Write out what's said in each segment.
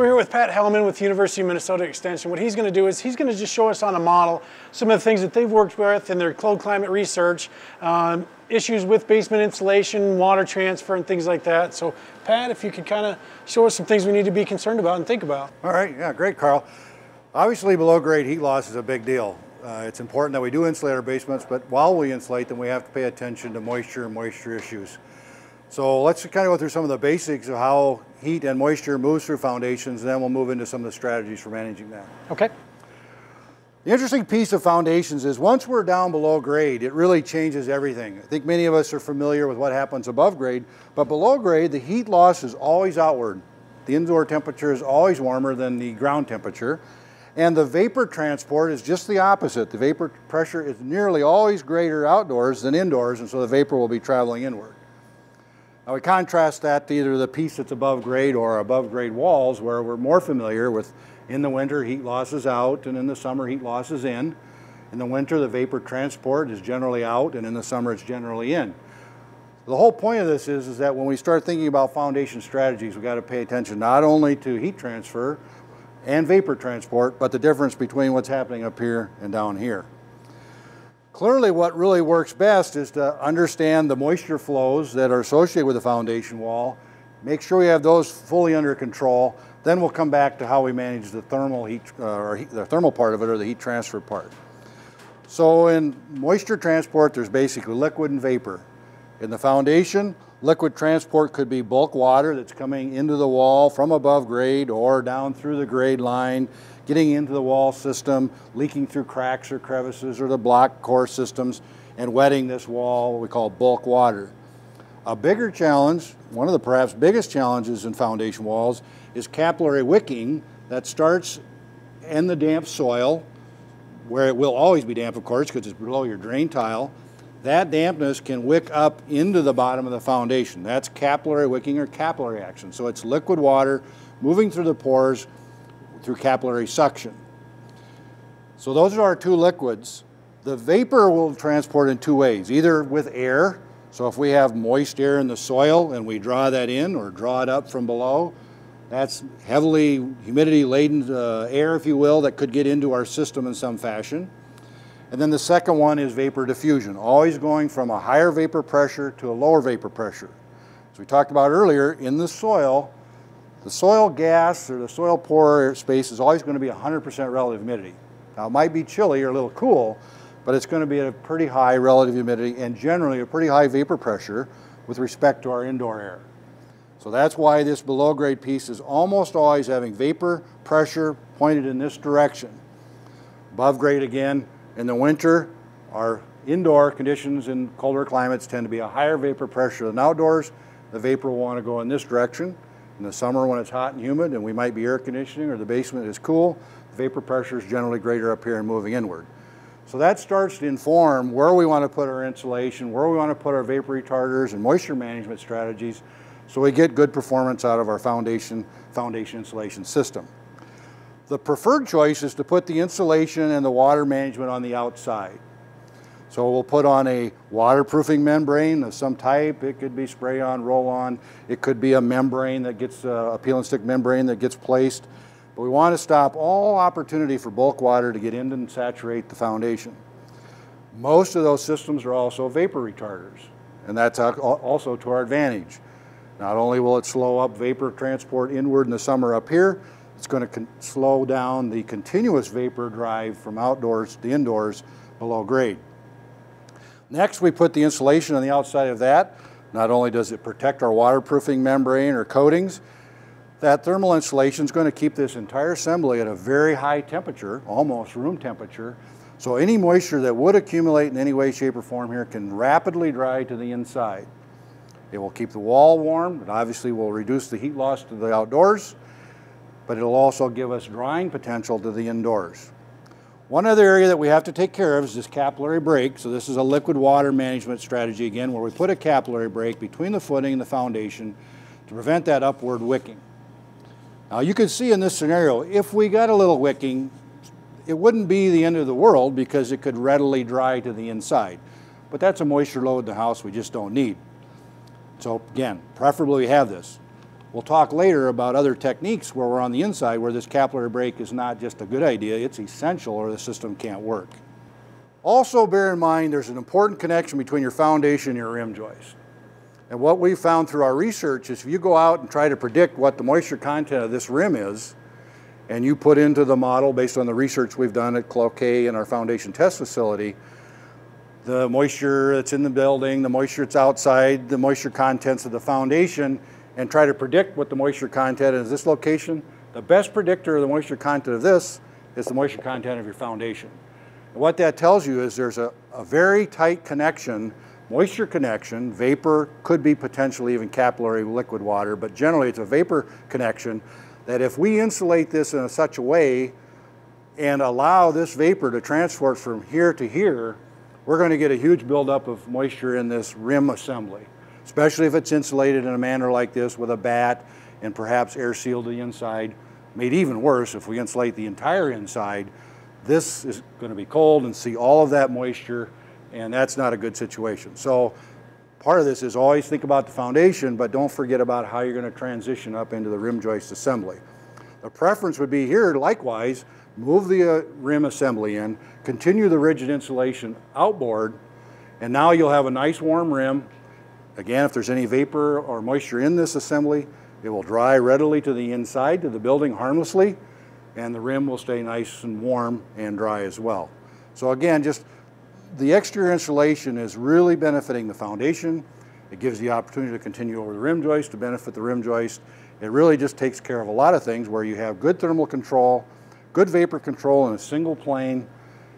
We're here with Pat Huelman with University of Minnesota Extension. What he's going to do is he's going to just show us on a model some of the things that they've worked with in their cold climate research, um, issues with basement insulation, water transfer, and things like that. So, Pat, if you could kind of show us some things we need to be concerned about and think about. All right, yeah, great, Carl. Obviously, below grade heat loss is a big deal. Uh, it's important that we do insulate our basements, but while we insulate them, we have to pay attention to moisture and moisture issues. So let's kind of go through some of the basics of how heat and moisture moves through foundations, and then we'll move into some of the strategies for managing that. Okay. The interesting piece of foundations is once we're down below grade, it really changes everything. I think many of us are familiar with what happens above grade, but below grade, the heat loss is always outward. The indoor temperature is always warmer than the ground temperature. And the vapor transport is just the opposite. The vapor pressure is nearly always greater outdoors than indoors, and so the vapor will be traveling inward. Now we contrast that to either the piece that's above grade or above grade walls where we're more familiar with in the winter heat losses out and in the summer heat losses in. In the winter the vapor transport is generally out and in the summer it's generally in. The whole point of this is, is that when we start thinking about foundation strategies we've got to pay attention not only to heat transfer and vapor transport but the difference between what's happening up here and down here. Clearly what really works best is to understand the moisture flows that are associated with the foundation wall, make sure we have those fully under control, then we'll come back to how we manage the thermal heat, uh, or heat, the thermal part of it or the heat transfer part. So in moisture transport, there's basically liquid and vapor. In the foundation, liquid transport could be bulk water that's coming into the wall from above grade or down through the grade line getting into the wall system, leaking through cracks or crevices or the block core systems, and wetting this wall, what we call bulk water. A bigger challenge, one of the perhaps biggest challenges in foundation walls, is capillary wicking that starts in the damp soil, where it will always be damp, of course, because it's below your drain tile. That dampness can wick up into the bottom of the foundation. That's capillary wicking or capillary action. So it's liquid water moving through the pores, through capillary suction. So those are our two liquids. The vapor will transport in two ways, either with air, so if we have moist air in the soil and we draw that in or draw it up from below, that's heavily humidity laden uh, air, if you will, that could get into our system in some fashion. And then the second one is vapor diffusion, always going from a higher vapor pressure to a lower vapor pressure. As we talked about earlier, in the soil, the soil gas or the soil pore space is always going to be 100% relative humidity. Now it might be chilly or a little cool, but it's going to be at a pretty high relative humidity and generally a pretty high vapor pressure with respect to our indoor air. So that's why this below grade piece is almost always having vapor pressure pointed in this direction. Above grade again, in the winter, our indoor conditions in colder climates tend to be a higher vapor pressure than outdoors. The vapor will want to go in this direction. In the summer when it's hot and humid and we might be air conditioning or the basement is cool, the vapor pressure is generally greater up here and moving inward. So that starts to inform where we want to put our insulation, where we want to put our vapor retarders and moisture management strategies so we get good performance out of our foundation, foundation insulation system. The preferred choice is to put the insulation and the water management on the outside. So we'll put on a waterproofing membrane of some type. It could be spray on, roll on. It could be a membrane that gets, uh, a peel and stick membrane that gets placed. But we want to stop all opportunity for bulk water to get in and saturate the foundation. Most of those systems are also vapor retarders, and that's also to our advantage. Not only will it slow up vapor transport inward in the summer up here, it's going to slow down the continuous vapor drive from outdoors to indoors below grade. Next, we put the insulation on the outside of that. Not only does it protect our waterproofing membrane or coatings, that thermal insulation is going to keep this entire assembly at a very high temperature, almost room temperature. So any moisture that would accumulate in any way, shape, or form here can rapidly dry to the inside. It will keep the wall warm. It obviously will reduce the heat loss to the outdoors, but it'll also give us drying potential to the indoors. One other area that we have to take care of is this capillary break. So this is a liquid water management strategy again where we put a capillary break between the footing and the foundation to prevent that upward wicking. Now you can see in this scenario, if we got a little wicking, it wouldn't be the end of the world because it could readily dry to the inside. But that's a moisture load in the house we just don't need. So again, preferably we have this. We'll talk later about other techniques where we're on the inside where this capillary break is not just a good idea, it's essential or the system can't work. Also bear in mind there's an important connection between your foundation and your rim joist. And what we found through our research is if you go out and try to predict what the moisture content of this rim is, and you put into the model based on the research we've done at Cloquet and our foundation test facility, the moisture that's in the building, the moisture that's outside, the moisture contents of the foundation, and try to predict what the moisture content is. This location, the best predictor of the moisture content of this is the moisture content of your foundation. And what that tells you is there's a, a very tight connection moisture connection, vapor, could be potentially even capillary liquid water, but generally it's a vapor connection that if we insulate this in such a way and allow this vapor to transport from here to here, we're going to get a huge buildup of moisture in this rim assembly, especially if it's insulated in a manner like this with a batt and perhaps air sealed the inside. Made even worse, if we insulate the entire inside, this is going to be cold and see all of that moisture and that's not a good situation. So part of this is always think about the foundation, but don't forget about how you're going to transition up into the rim joist assembly. The preference would be here, likewise, move the uh, rim assembly in, continue the rigid insulation outboard, and now you'll have a nice warm rim. Again, if there's any vapor or moisture in this assembly, it will dry readily to the inside, to the building harmlessly, and the rim will stay nice and warm and dry as well. So again, just the exterior insulation is really benefiting the foundation. It gives the opportunity to continue over the rim joist to benefit the rim joist. It really just takes care of a lot of things where you have good thermal control, good vapor control in a single plane,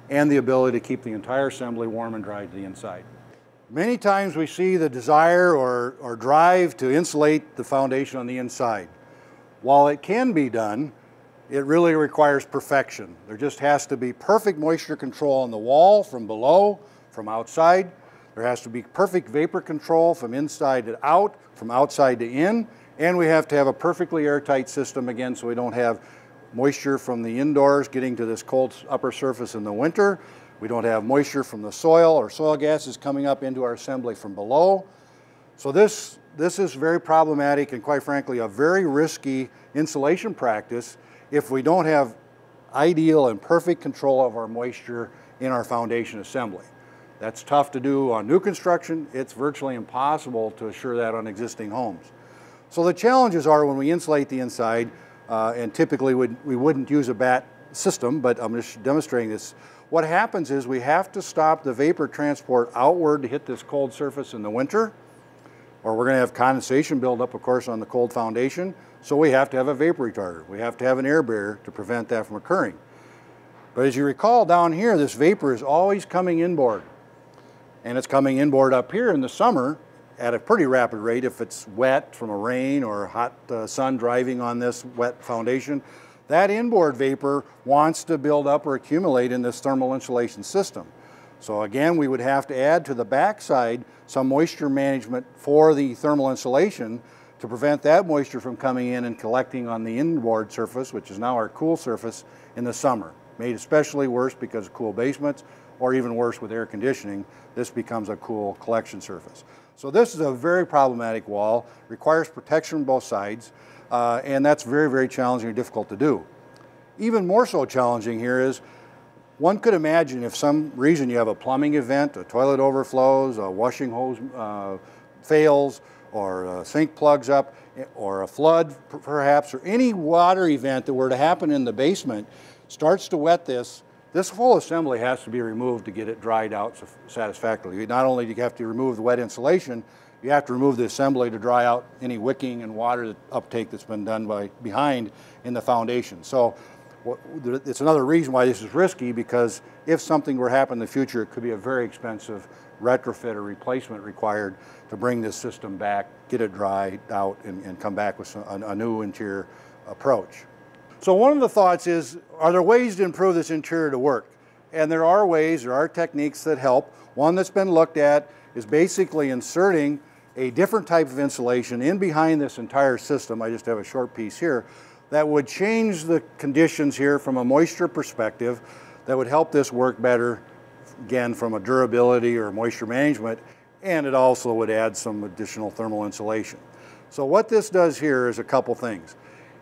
and the ability to keep the entire assembly warm and dry to the inside. Many times we see the desire or, or drive to insulate the foundation on the inside. While it can be done, it really requires perfection. There just has to be perfect moisture control on the wall from below, from outside. There has to be perfect vapor control from inside to out, from outside to in, and we have to have a perfectly airtight system again so we don't have moisture from the indoors getting to this cold upper surface in the winter. We don't have moisture from the soil or soil gases coming up into our assembly from below. So this, this is very problematic and quite frankly a very risky insulation practice if we don't have ideal and perfect control of our moisture in our foundation assembly. That's tough to do on new construction. It's virtually impossible to assure that on existing homes. So the challenges are when we insulate the inside, uh, and typically would, we wouldn't use a batt system, but I'm just demonstrating this. What happens is we have to stop the vapor transport outward to hit this cold surface in the winter, or we're going to have condensation buildup, of course, on the cold foundation. So we have to have a vapor retarder. We have to have an air barrier to prevent that from occurring. But as you recall down here, this vapor is always coming inboard. And it's coming inboard up here in the summer at a pretty rapid rate if it's wet from a rain or hot uh, sun driving on this wet foundation. That inboard vapor wants to build up or accumulate in this thermal insulation system. So again, we would have to add to the backside some moisture management for the thermal insulation to prevent that moisture from coming in and collecting on the inboard surface, which is now our cool surface, in the summer. Made especially worse because of cool basements, or even worse with air conditioning, this becomes a cool collection surface. So this is a very problematic wall, requires protection on both sides, uh, and that's very, very challenging and difficult to do. Even more so challenging here is one could imagine if some reason you have a plumbing event, a toilet overflows, a washing hose uh, fails, or a sink plugs up, or a flood perhaps, or any water event that were to happen in the basement starts to wet this, this whole assembly has to be removed to get it dried out satisfactorily. Not only do you have to remove the wet insulation, you have to remove the assembly to dry out any wicking and water uptake that's been done by behind in the foundation. So it's another reason why this is risky because if something were to happen in the future, it could be a very expensive retrofit or replacement required to bring this system back, get it dried out, and, and come back with some, a, a new interior approach. So one of the thoughts is, are there ways to improve this interior to work? And there are ways, there are techniques that help. One that's been looked at is basically inserting a different type of insulation in behind this entire system. I just have a short piece here that would change the conditions here from a moisture perspective that would help this work better, again, from a durability or moisture management and it also would add some additional thermal insulation. So what this does here is a couple things.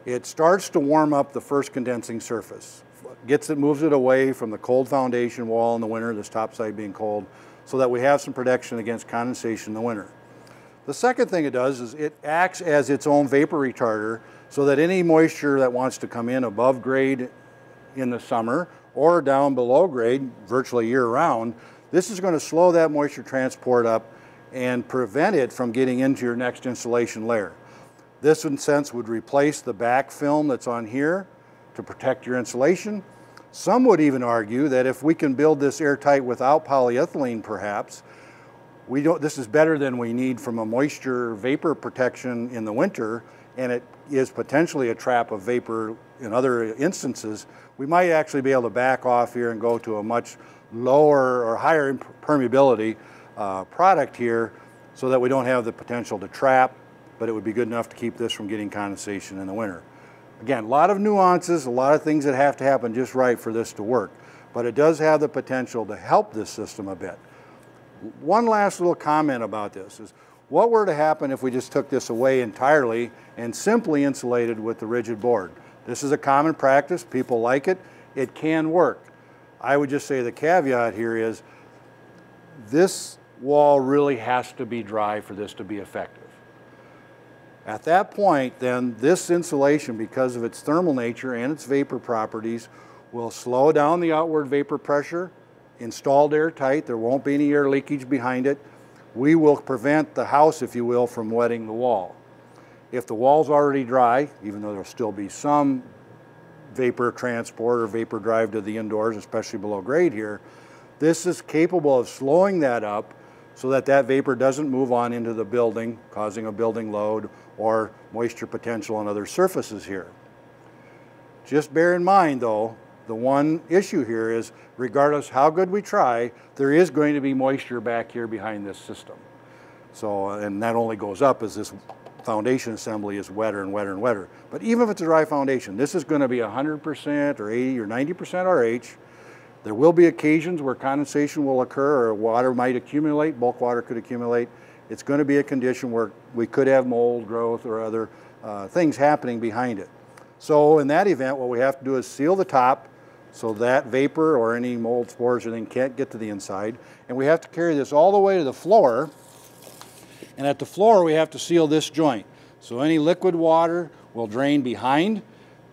It starts to warm up the first condensing surface, gets it, moves it away from the cold foundation wall in the winter, this top side being cold, so that we have some protection against condensation in the winter. The second thing it does is it acts as its own vapor retarder so that any moisture that wants to come in above grade in the summer or down below grade virtually year round, this is going to slow that moisture transport up and prevent it from getting into your next insulation layer. This in sense would replace the back film that's on here to protect your insulation. Some would even argue that if we can build this airtight without polyethylene perhaps, we don't, this is better than we need from a moisture vapor protection in the winter and it is potentially a trap of vapor in other instances, we might actually be able to back off here and go to a much lower or higher permeability uh, product here so that we don't have the potential to trap, but it would be good enough to keep this from getting condensation in the winter. Again, a lot of nuances, a lot of things that have to happen just right for this to work, but it does have the potential to help this system a bit. One last little comment about this is what were to happen if we just took this away entirely and simply insulated with the rigid board? This is a common practice, people like it, it can work. I would just say the caveat here is this wall really has to be dry for this to be effective. At that point, then, this insulation, because of its thermal nature and its vapor properties, will slow down the outward vapor pressure, installed airtight, there won't be any air leakage behind it. We will prevent the house, if you will, from wetting the wall. If the wall's already dry, even though there'll still be some vapor transport or vapor drive to the indoors, especially below grade here, this is capable of slowing that up so that that vapor doesn't move on into the building, causing a building load or moisture potential on other surfaces here. Just bear in mind though, the one issue here is regardless how good we try, there is going to be moisture back here behind this system. So, and that only goes up as this foundation assembly is wetter and wetter and wetter. But even if it's a dry foundation, this is going to be 100% or 80 or 90% RH. There will be occasions where condensation will occur or water might accumulate, bulk water could accumulate. It's going to be a condition where we could have mold growth or other uh, things happening behind it. So in that event, what we have to do is seal the top so that vapor or any mold spores or anything can't get to the inside. And we have to carry this all the way to the floor and at the floor, we have to seal this joint. So any liquid water will drain behind,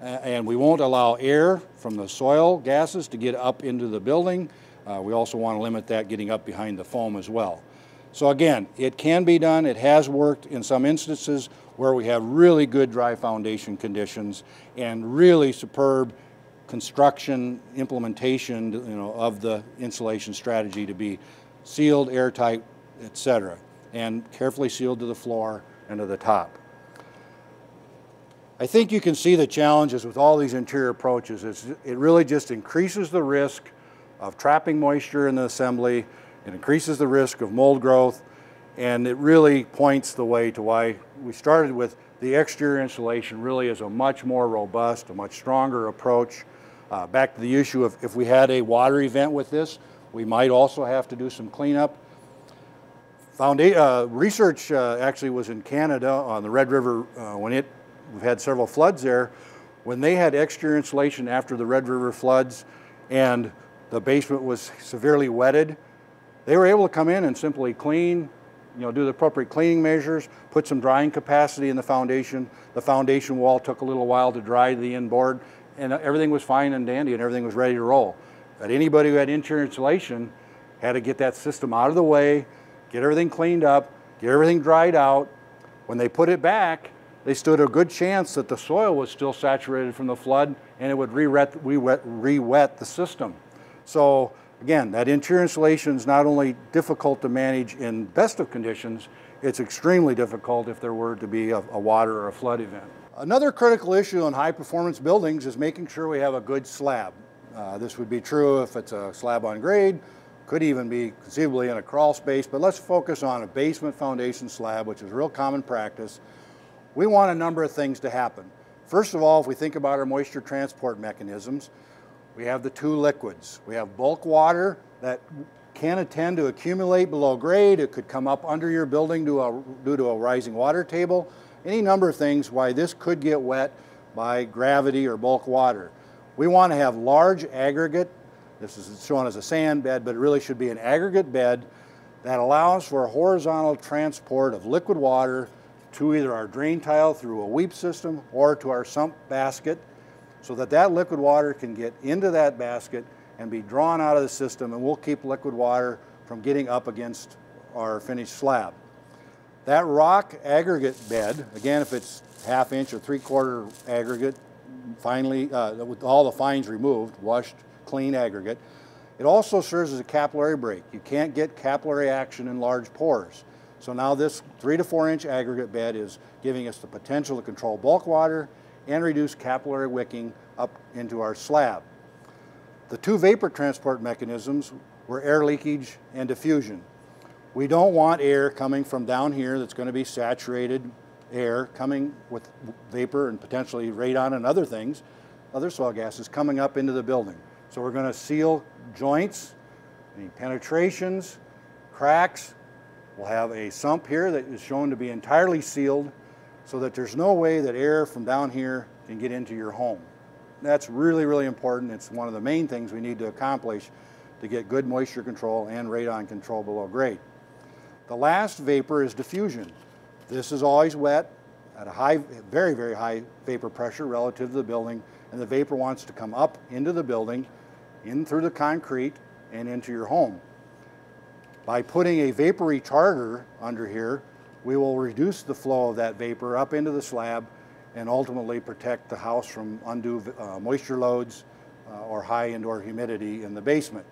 uh, and we won't allow air from the soil gases to get up into the building. Uh, we also want to limit that getting up behind the foam as well. So again, it can be done. It has worked in some instances where we have really good dry foundation conditions and really superb construction implementation you know, of the insulation strategy to be sealed, airtight, etc and carefully sealed to the floor and to the top. I think you can see the challenges with all these interior approaches. It's, it really just increases the risk of trapping moisture in the assembly, it increases the risk of mold growth, and it really points the way to why we started with the exterior insulation really is a much more robust, a much stronger approach. Uh, back to the issue of if we had a water event with this, we might also have to do some cleanup. Uh, research uh, actually was in Canada on the Red River uh, when it, we've had several floods there. When they had exterior insulation after the Red River floods and the basement was severely wetted, they were able to come in and simply clean, you know, do the appropriate cleaning measures, put some drying capacity in the foundation. The foundation wall took a little while to dry the inboard and everything was fine and dandy and everything was ready to roll. But anybody who had interior insulation had to get that system out of the way, get everything cleaned up, get everything dried out. When they put it back, they stood a good chance that the soil was still saturated from the flood and it would re-wet, re-wet the system. So again, that interior insulation is not only difficult to manage in best of conditions, it's extremely difficult if there were to be a, a water or a flood event. Another critical issue in high performance buildings is making sure we have a good slab. Uh, this would be true if it's a slab on grade, could even be conceivably in a crawl space, but let's focus on a basement foundation slab, which is real common practice. We want a number of things to happen. First of all, if we think about our moisture transport mechanisms, we have the two liquids. We have bulk water that can tend to accumulate below grade. It could come up under your building due, a, due to a rising water table. Any number of things why this could get wet by gravity or bulk water. We want to have large aggregate. This is shown as a sand bed, but it really should be an aggregate bed that allows for a horizontal transport of liquid water to either our drain tile through a weep system or to our sump basket so that that liquid water can get into that basket and be drawn out of the system and we'll keep liquid water from getting up against our finished slab. That rock aggregate bed, again if it's half inch or three quarter aggregate, finally, uh, with all the fines removed, washed, clean aggregate, it also serves as a capillary break. You can't get capillary action in large pores. So now this three to four inch aggregate bed is giving us the potential to control bulk water and reduce capillary wicking up into our slab. The two vapor transport mechanisms were air leakage and diffusion. We don't want air coming from down here that's going to be saturated air coming with vapor and potentially radon and other things, other soil gases coming up into the building. So we're going to seal joints, any penetrations, cracks. We'll have a sump here that is shown to be entirely sealed so that there's no way that air from down here can get into your home. That's really, really important. It's one of the main things we need to accomplish to get good moisture control and radon control below grade. The last vapor is diffusion. This is always wet at a high, very, very high vapor pressure relative to the building, and the vapor wants to come up into the building, in through the concrete, and into your home. By putting a vapor retarder under here, we will reduce the flow of that vapor up into the slab and ultimately protect the house from undue uh, moisture loads uh, or high indoor humidity in the basement.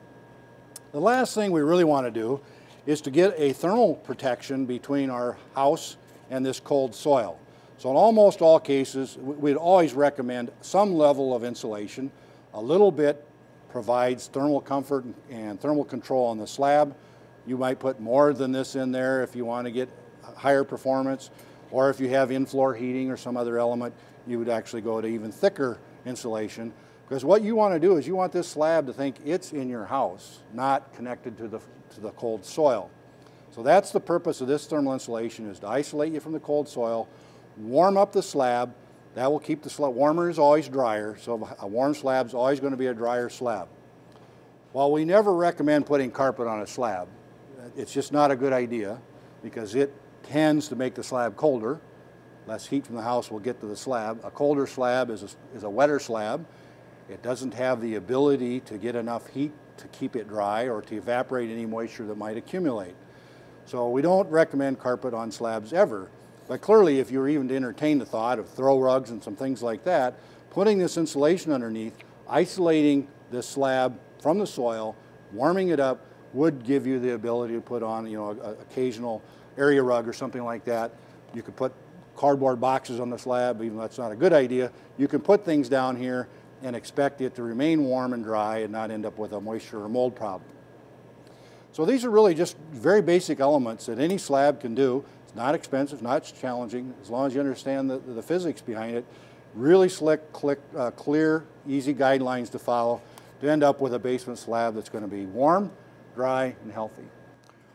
The last thing we really want to do is to get a thermal protection between our house and this cold soil. So in almost all cases, we'd always recommend some level of insulation. A little bit provides thermal comfort and thermal control on the slab. You might put more than this in there if you want to get higher performance. Or if you have in-floor heating or some other element, you would actually go to even thicker insulation. Because what you want to do is you want this slab to think it's in your house, not connected to the, to the cold soil. So that's the purpose of this thermal insulation is to isolate you from the cold soil, warm up the slab. That will keep the slab, warmer is always drier, so a warm slab is always going to be a drier slab. While we never recommend putting carpet on a slab, it's just not a good idea because it tends to make the slab colder. Less heat from the house will get to the slab. A colder slab is a, is a wetter slab. It doesn't have the ability to get enough heat to keep it dry or to evaporate any moisture that might accumulate. So we don't recommend carpet on slabs ever. But clearly, if you're even to entertain the thought of throw rugs and some things like that, putting this insulation underneath, isolating this slab from the soil, warming it up, would give you the ability to put on, you know, a, a occasional area rug or something like that. You could put cardboard boxes on the slab, even though that's not a good idea. You can put things down here and expect it to remain warm and dry and not end up with a moisture or mold problem. So these are really just very basic elements that any slab can do. It's not expensive, not challenging, as long as you understand the, the physics behind it. Really slick, click, uh, clear, easy guidelines to follow to end up with a basement slab that's going to be warm, dry, and healthy.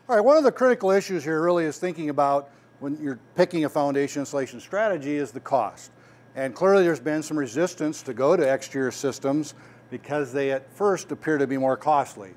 All right, one of the critical issues here really is thinking about when you're picking a foundation insulation strategy is the cost. And clearly there's been some resistance to go to exterior systems because they at first appear to be more costly.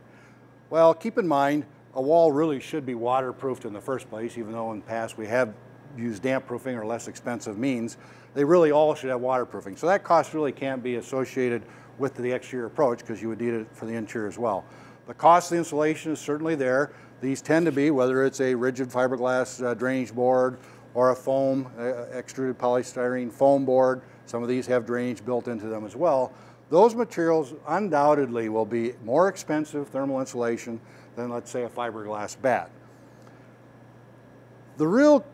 Well, keep in mind, a wall really should be waterproofed in the first place, even though in the past we have used damp proofing or less expensive means. They really all should have waterproofing. So that cost really can't be associated with the exterior approach because you would need it for the interior as well. The cost of the insulation is certainly there. These tend to be, whether it's a rigid fiberglass uh, drainage board or a foam, uh, extruded polystyrene foam board, some of these have drainage built into them as well. Those materials undoubtedly will be more expensive thermal insulation than let's say a fiberglass batt. The real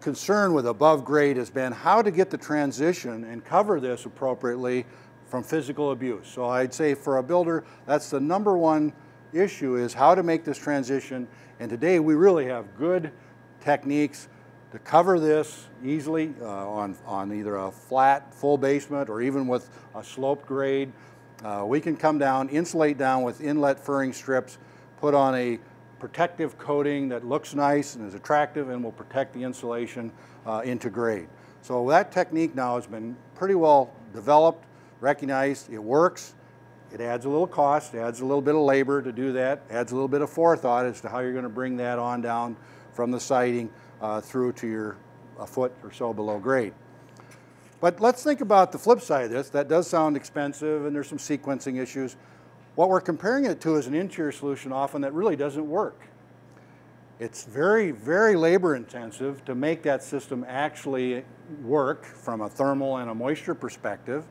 concern with above grade has been how to get the transition and cover this appropriately from physical abuse. So I'd say for a builder, that's the number one issue is how to make this transition. And today we really have good techniques to cover this easily uh, on, on either a flat, full basement or even with a sloped grade. Uh, we can come down, insulate down with inlet furring strips, put on a protective coating that looks nice and is attractive and will protect the insulation uh, into grade. So that technique now has been pretty well developed, recognized, it works. It adds a little cost, adds a little bit of labor to do that, adds a little bit of forethought as to how you're going to bring that on down from the siding uh, through to your a foot or so below grade. But let's think about the flip side of this. That does sound expensive and there's some sequencing issues. What we're comparing it to is an interior solution often that really doesn't work. It's very, very labor intensive to make that system actually work from a thermal and a moisture perspective.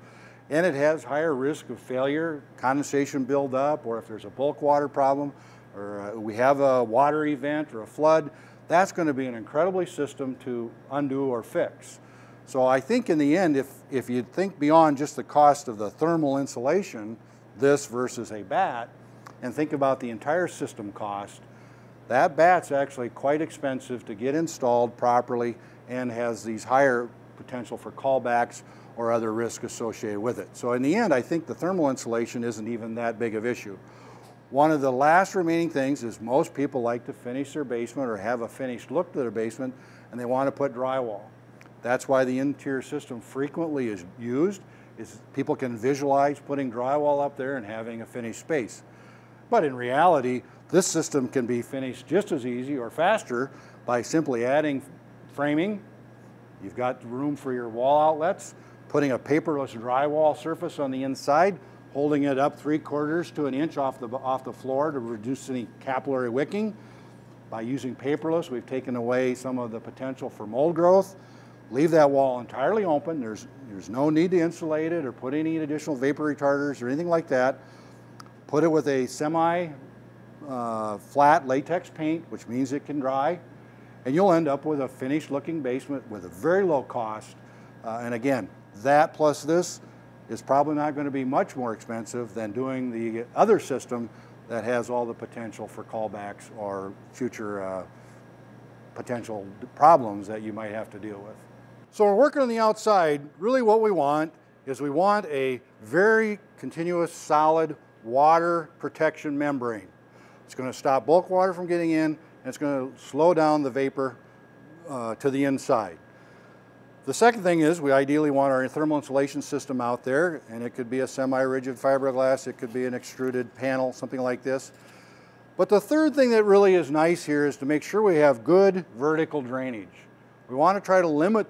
And it has higher risk of failure, condensation buildup, or if there's a bulk water problem, or uh, we have a water event or a flood, that's going to be an incredibly system to undo or fix. So I think in the end, if, if you think beyond just the cost of the thermal insulation, this versus a batt, and think about the entire system cost, that batt's actually quite expensive to get installed properly and has these higher potential for callbacks or other risk associated with it. So in the end, I think the thermal insulation isn't even that big of issue. One of the last remaining things is most people like to finish their basement or have a finished look to their basement and they want to put drywall. That's why the interior system frequently is used, is people can visualize putting drywall up there and having a finished space. But in reality, this system can be finished just as easy or faster by simply adding framing. You've got room for your wall outlets, putting a paperless drywall surface on the inside, holding it up three quarters to an inch off the, off the floor to reduce any capillary wicking. By using paperless, we've taken away some of the potential for mold growth. Leave that wall entirely open. There's, there's no need to insulate it or put any additional vapor retarders or anything like that. Put it with a semi uh, flat latex paint, which means it can dry, and you'll end up with a finished looking basement with a very low cost. Uh, and again, that plus this is probably not going to be much more expensive than doing the other system that has all the potential for callbacks or future uh, potential problems that you might have to deal with. So we're working on the outside. Really what we want is we want a very continuous solid water protection membrane. It's going to stop bulk water from getting in and it's going to slow down the vapor uh, to the inside. The second thing is we ideally want our thermal insulation system out there and it could be a semi-rigid fiberglass, it could be an extruded panel, something like this. But the third thing that really is nice here is to make sure we have good vertical drainage. We want to try to limit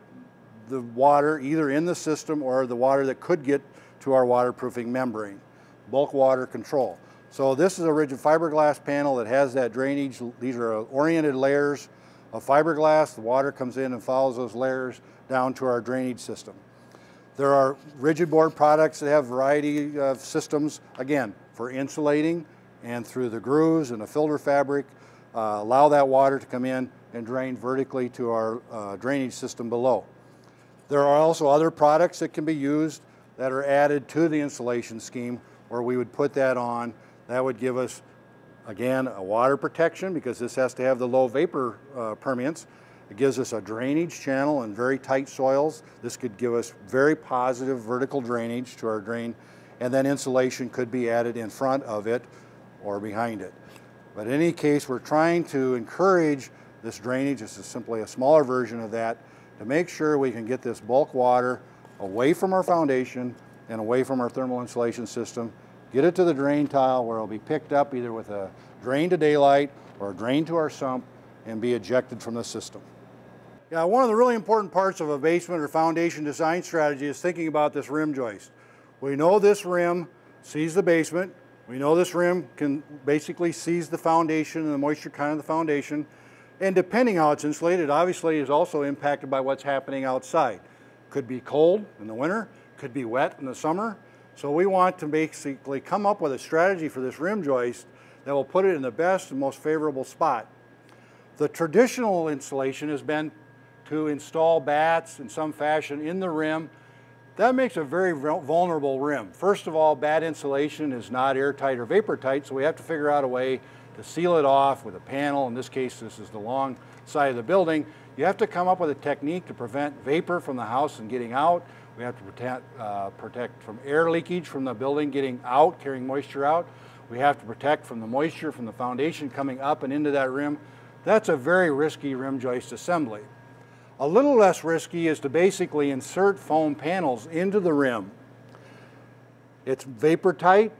the water either in the system or the water that could get to our waterproofing membrane, bulk water control. So this is a rigid fiberglass panel that has that drainage. These are oriented layers of fiberglass. The water comes in and follows those layers down to our drainage system. There are rigid board products that have a variety of systems, again, for insulating and through the grooves and the filter fabric, uh, allow that water to come in and drain vertically to our uh, drainage system below. There are also other products that can be used that are added to the insulation scheme where we would put that on. That would give us, again, a water protection because this has to have the low vapor uh, permeance it gives us a drainage channel in very tight soils. This could give us very positive vertical drainage to our drain, and then insulation could be added in front of it or behind it. But in any case, we're trying to encourage this drainage. This is simply a smaller version of that to make sure we can get this bulk water away from our foundation and away from our thermal insulation system, get it to the drain tile where it'll be picked up either with a drain to daylight or a drain to our sump and be ejected from the system. Yeah, one of the really important parts of a basement or foundation design strategy is thinking about this rim joist. We know this rim sees the basement. We know this rim can basically seize the foundation and the moisture kind of the foundation. And depending how it's insulated, obviously is also impacted by what's happening outside. Could be cold in the winter, could be wet in the summer. So we want to basically come up with a strategy for this rim joist that will put it in the best and most favorable spot. The traditional insulation has been to install batts in some fashion in the rim, that makes a very vulnerable rim. First of all, batt insulation is not airtight or vapor tight, so we have to figure out a way to seal it off with a panel. In this case, this is the long side of the building. You have to come up with a technique to prevent vapor from the house and getting out. We have to protect, uh, protect from air leakage from the building getting out, carrying moisture out. We have to protect from the moisture from the foundation coming up and into that rim. That's a very risky rim joist assembly. A little less risky is to basically insert foam panels into the rim. It's vapor tight,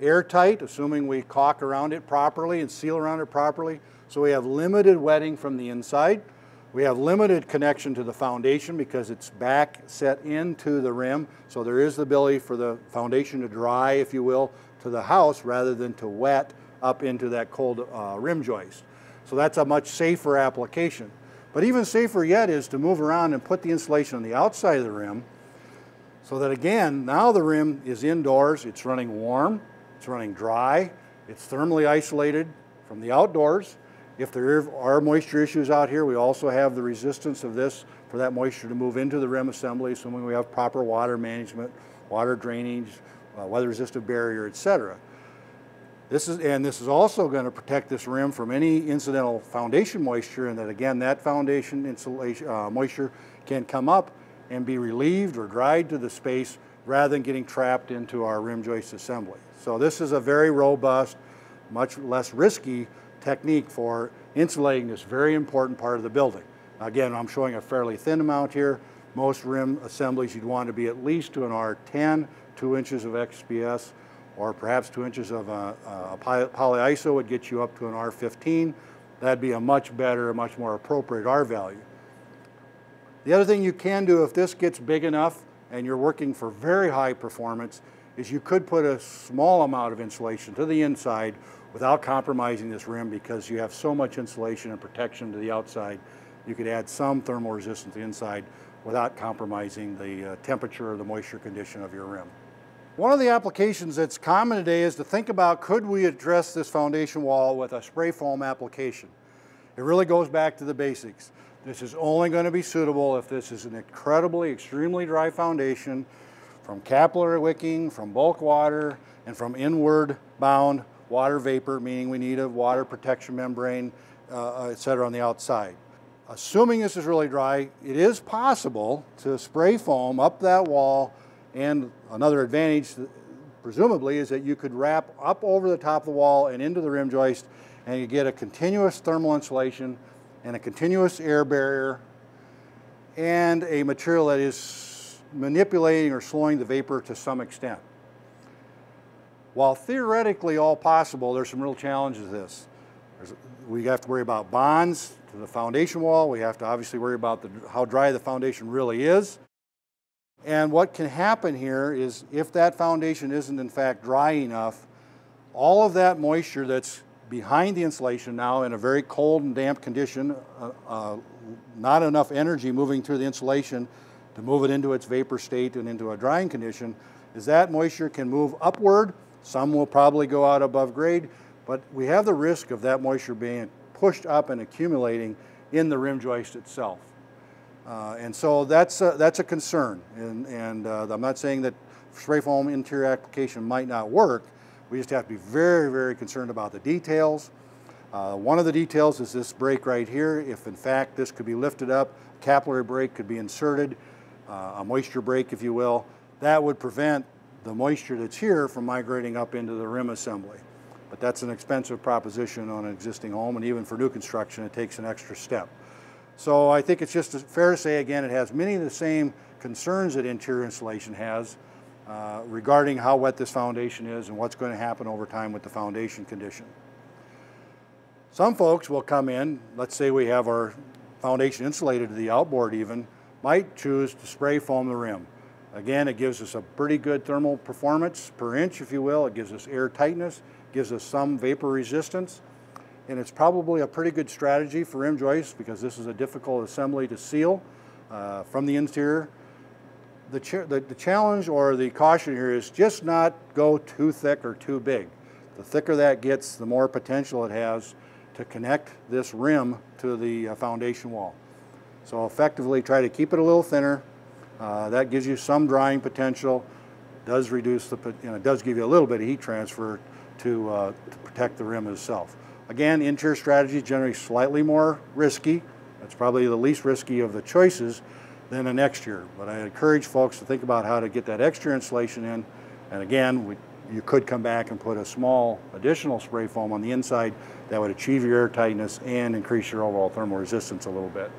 airtight, assuming we caulk around it properly and seal around it properly. So we have limited wetting from the inside. We have limited connection to the foundation because it's back set into the rim. So there is the ability for the foundation to dry, if you will, to the house rather than to wet up into that cold uh, rim joist. So that's a much safer application. But even safer yet is to move around and put the insulation on the outside of the rim so that again, now the rim is indoors, it's running warm, it's running dry, it's thermally isolated from the outdoors. If there are moisture issues out here, we also have the resistance of this for that moisture to move into the rim assembly, assuming we have proper water management, water drainage, uh, weather resistant barrier, etc. This is, and this is also going to protect this rim from any incidental foundation moisture and that again, that foundation insulation, uh, moisture can come up and be relieved or dried to the space rather than getting trapped into our rim joist assembly. So this is a very robust, much less risky technique for insulating this very important part of the building. Again, I'm showing a fairly thin amount here. Most rim assemblies you'd want to be at least to an R10, two inches of XPS, or perhaps two inches of a, a polyiso would get you up to an R15. That'd be a much better, much more appropriate R value. The other thing you can do if this gets big enough and you're working for very high performance is you could put a small amount of insulation to the inside without compromising this rim because you have so much insulation and protection to the outside. You could add some thermal resistance to the inside without compromising the uh, temperature or the moisture condition of your rim. One of the applications that's common today is to think about could we address this foundation wall with a spray foam application. It really goes back to the basics. This is only going to be suitable if this is an incredibly, extremely dry foundation from capillary wicking, from bulk water, and from inward bound water vapor, meaning we need a water protection membrane, uh, et cetera, on the outside. Assuming this is really dry, it is possible to spray foam up that wall and another advantage, presumably, is that you could wrap up over the top of the wall and into the rim joist and you get a continuous thermal insulation and a continuous air barrier and a material that is manipulating or slowing the vapor to some extent. While theoretically all possible, there's some real challenges to this. There's, we have to worry about bonds to the foundation wall. We have to obviously worry about the, how dry the foundation really is. And what can happen here is if that foundation isn't in fact dry enough, all of that moisture that's behind the insulation now in a very cold and damp condition, uh, uh, not enough energy moving through the insulation to move it into its vapor state and into a drying condition, is that moisture can move upward some will probably go out above grade, but we have the risk of that moisture being pushed up and accumulating in the rim joist itself. Uh, and so that's a, that's a concern. And, and uh, I'm not saying that spray foam interior application might not work. We just have to be very, very concerned about the details. Uh, one of the details is this break right here. If in fact this could be lifted up, capillary break could be inserted, uh, a moisture break if you will, that would prevent the moisture that's here from migrating up into the rim assembly. But that's an expensive proposition on an existing home, and even for new construction, it takes an extra step. So I think it's just fair to say, again, it has many of the same concerns that interior insulation has uh, regarding how wet this foundation is and what's going to happen over time with the foundation condition. Some folks will come in, let's say we have our foundation insulated to the outboard even, might choose to spray foam the rim. Again, it gives us a pretty good thermal performance per inch, if you will. It gives us air tightness, gives us some vapor resistance, and it's probably a pretty good strategy for rim joists because this is a difficult assembly to seal uh, from the interior. The, ch the, the challenge or the caution here is just not go too thick or too big. The thicker that gets, the more potential it has to connect this rim to the uh, foundation wall. So effectively try to keep it a little thinner, uh, that gives you some drying potential, does reduce the, you know, does give you a little bit of heat transfer to, uh, to protect the rim itself. Again, interior strategy is generally slightly more risky. That's probably the least risky of the choices than an exterior. But I encourage folks to think about how to get that exterior insulation in. And again, we, you could come back and put a small additional spray foam on the inside that would achieve your air tightness and increase your overall thermal resistance a little bit.